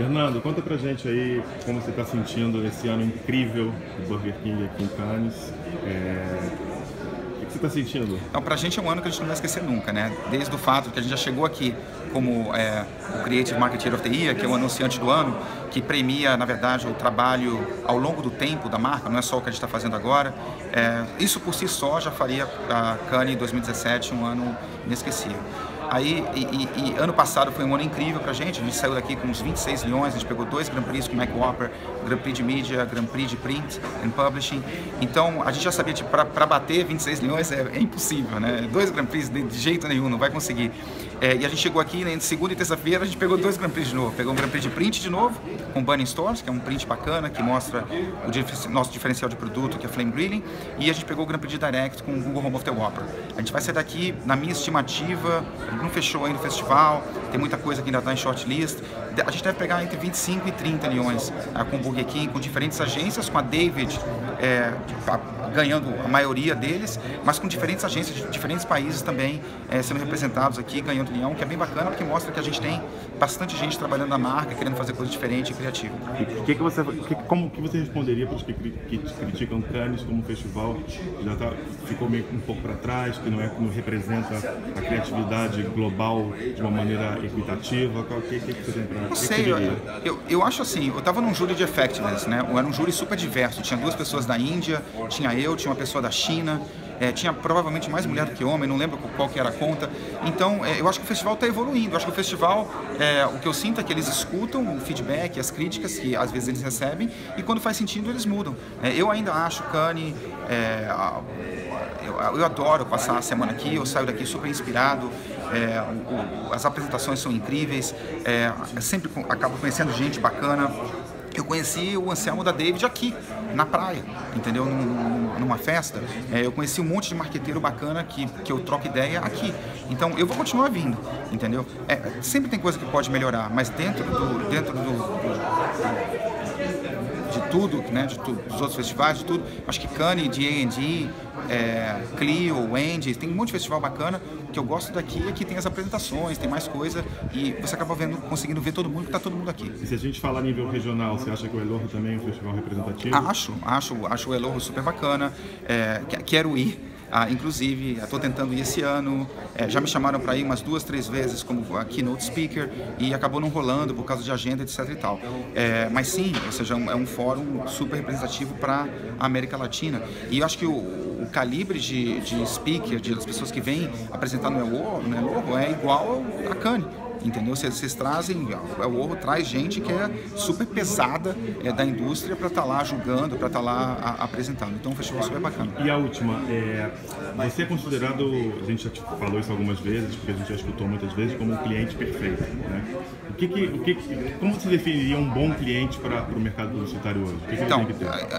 Fernando, conta pra gente aí como você está sentindo esse ano incrível do Burger King aqui em Cannes. É... O que você está sentindo? Então, pra gente é um ano que a gente não vai esquecer nunca, né? Desde o fato que a gente já chegou aqui como é, o Creative Marketer of the Year, que é o anunciante do ano, que premia, na verdade, o trabalho ao longo do tempo da marca, não é só o que a gente está fazendo agora. É, isso por si só já faria a Cannes 2017 um ano inesquecível. Aí, e, e, e, ano passado foi um ano incrível pra gente, a gente saiu daqui com uns 26 milhões, a gente pegou dois Grand Prix com o Mac Whopper, Grand Prix de mídia, Grand Prix de print and publishing. Então, a gente já sabia que tipo, para bater 26 milhões é, é, impossível, né? Dois Grand Prix de, de jeito nenhum, não vai conseguir. É, e a gente chegou aqui, né, segunda e terça-feira, a gente pegou dois Grand Prix de novo. Pegou um Grand Prix de print de novo, com Bunny Stores, que é um print bacana, que mostra o nosso diferencial de produto, que é Flame Grilling. E a gente pegou o Grand Prix de Direct com o Google Home of the Whopper. A gente vai sair daqui, na minha estimativa, não fechou ainda o festival, tem muita coisa que ainda está em shortlist. A gente deve pegar entre 25 e 30 milhões é, com o Burger King, com diferentes agências, com a David é, ganhando a maioria deles, mas com diferentes agências de diferentes países também é, sendo representados aqui, ganhando leão, que é bem bacana porque mostra que a gente tem bastante gente trabalhando na marca, querendo fazer coisa diferente e criativa. E que que você, que, como que você responderia para os que, que criticam Cannes como festival já tá, ficou meio um pouco para trás, que não é que não representa a criatividade global de uma maneira equitativa? O que, que, que você tem para Não sei, eu, eu, eu, acho assim, eu estava num júri de effectiveness, né? Era um júri super diverso, tinha duas pessoas da Índia, tinha eu, tinha uma pessoa da China, é, tinha provavelmente mais mulher do que homem, não lembro qual que era a conta. Então, é, eu acho que o festival está evoluindo. Eu acho que o festival, é, o que eu sinto é que eles escutam o feedback, as críticas que às vezes eles recebem e quando faz sentido eles mudam. É, eu ainda acho Kanye, é, eu, eu, adoro passar a semana aqui, eu saio daqui super inspirado. É, o, as apresentações são incríveis, sempre acabo conhecendo gente bacana. Eu conheci o Anselmo da David aqui, na praia, entendeu? Num, numa festa. É, eu conheci um monte de marqueteiro bacana que, que eu troco ideia aqui. Então eu vou continuar vindo, entendeu? É, sempre tem coisa que pode melhorar, mas dentro do. Dentro do, do tudo, né, de tudo, dos outros festivais, de tudo. Acho que Cannes, D&D, é, Clio, Wendy, tem um monte de festival bacana. O que eu gosto daqui é que tem as apresentações, tem mais coisa e você acaba vendo, conseguindo ver todo mundo, que está todo mundo aqui. E se a gente falar a nível regional, você acha que o Elorro também é um festival representativo? Acho, acho, acho o Elorro super bacana. É, quero ir ah, inclusive, estou tentando ir esse ano. É, já me chamaram para ir umas duas, três vezes como keynote speaker e acabou não rolando por causa de agenda, etc. e tal. É, mas sim, ou seja, é um fórum super representativo para a América Latina. E eu acho que o, o calibre de, de speaker, de, das pessoas que vêm apresentar no Elogo, é igual a Cannes entendeu? Vocês, trazem, o Ouro traz gente que é super pesada é, da indústria para estar tá lá julgando, para estar tá lá a, apresentando. Então, um festival super bacana. E a última, é, você é considerado, a gente já falou isso algumas vezes, porque a gente já escutou muitas vezes, como um cliente perfeito, né? O que que, o que, como você definiria um bom cliente para o mercado publicitário hoje? O que, que então, que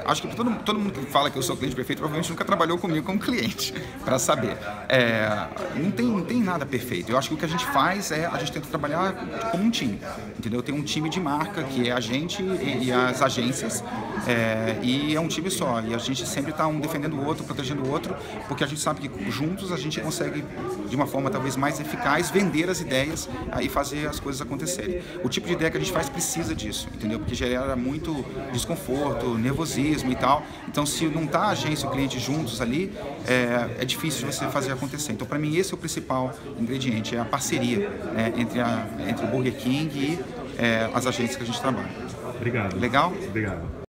acho que todo, todo mundo que fala que eu sou cliente perfeito provavelmente nunca trabalhou comigo como cliente, para saber. É, não, tem, não tem nada perfeito. Eu acho que o que a gente faz é a gente tenta trabalhar como um time, entendeu? Tem um time de marca que é a gente e, e as agências é, e é um time só. E a gente sempre está um defendendo o outro, protegendo o outro, porque a gente sabe que juntos a gente consegue, de uma forma talvez mais eficaz, vender as ideias e fazer as coisas acontecerem. O tipo de ideia que a gente faz precisa disso, entendeu? Porque gera muito desconforto, nervosismo e tal. Então, se não está a agência e o cliente juntos ali, é, é difícil você fazer acontecer. Então, para mim, esse é o principal ingrediente, é a parceria né, entre a, entre o Burger King e é, as agências que a gente trabalha. Obrigado. Legal? Obrigado.